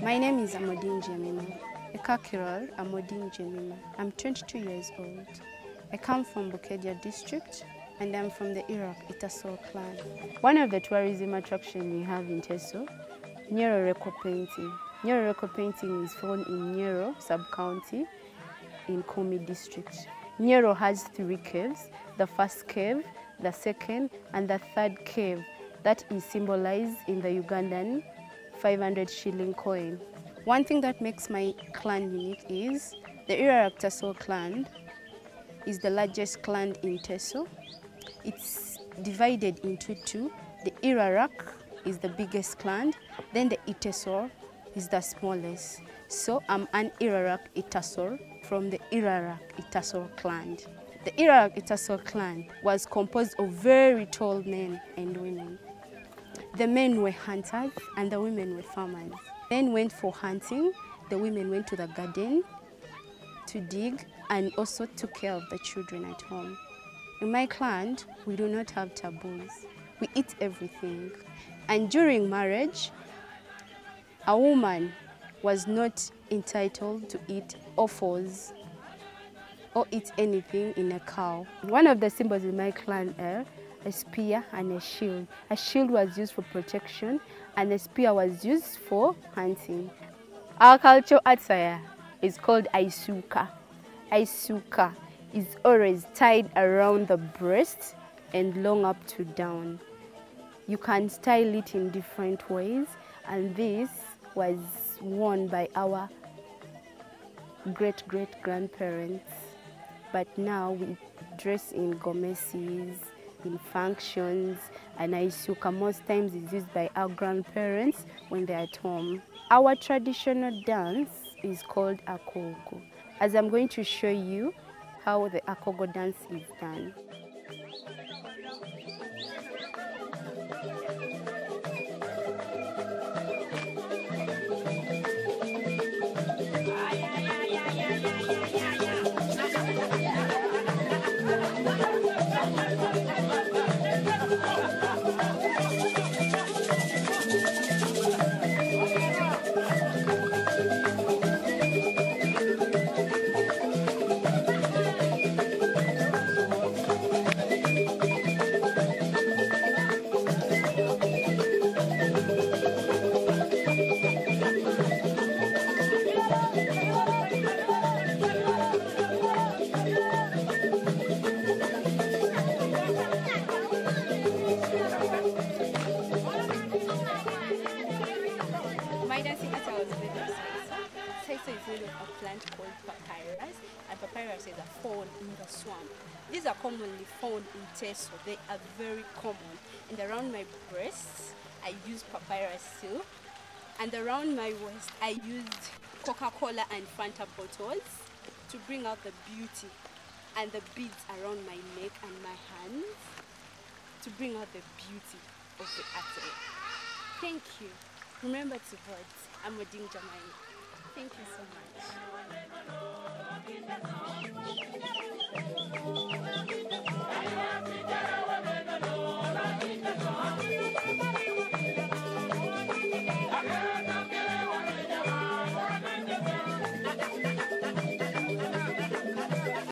My name is Amoding Jemimah, Ekakiror Amoding Jemimah. I'm 22 years old. I come from Bukedea district and I'm from the Irarak Itasoro clan. One of the tourism attractions we have in Teso, Nyero Reko painting. Nyero Reko painting is found in Nyero sub-county in Kumi district. Nyero has three caves, the first cave, the second and the third cave that is symbolized in the Ugandan 500 shilling coin. One thing that makes my clan unique is the Irarak Teso clan is the largest clan in Teso. It's divided into two. The Irarak is the biggest clan, then the Itesor is the smallest. So I'm an Irarak Itasor from the Irarak Itasor clan. The Irarak Itasor clan was composed of very tall men and women. The men were hunters and the women were farmers. Men went for hunting, the women went to the garden to dig and also took care of the children at home. In my clan, we do not have taboos. We eat everything. And during marriage, a woman was not entitled to eat offals or eat anything in a cow. One of the symbols in my clan are a spear and a shield. A shield was used for protection and a spear was used for hunting. Our cultural attire is called Aisuka. Aisuka is always tied around the breast and long up to down. You can style it in different ways and this was worn by our great great grandparents but now we dress in gomeses, in functions, and Aisuka most times is used by our grandparents when they're at home. Our traditional dance is called Akogo. As I'm going to show you how the Akogo dance is done. Papyrus, and papyrus is found in the swamp. These are commonly found in Teso. They are very common. And around my breasts, I use papyrus too. And around my waist, I used Coca-Cola and Fanta bottles to bring out the beauty and the beads around my neck and my hands to bring out the beauty of the attire. Thank you. Remember to vote. I'm Odin Jamai. Thank you so much.